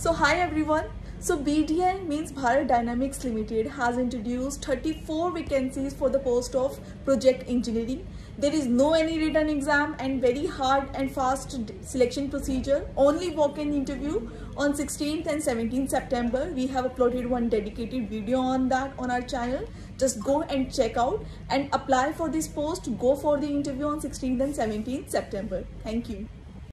So hi everyone. So BDL means Bharat Dynamics Limited has introduced 34 vacancies for the post of project engineering. There is no any written exam and very hard and fast selection procedure. Only walk-in interview on 16th and 17th September. We have uploaded one dedicated video on that on our channel. Just go and check out and apply for this post. Go for the interview on 16th and 17th September. Thank you.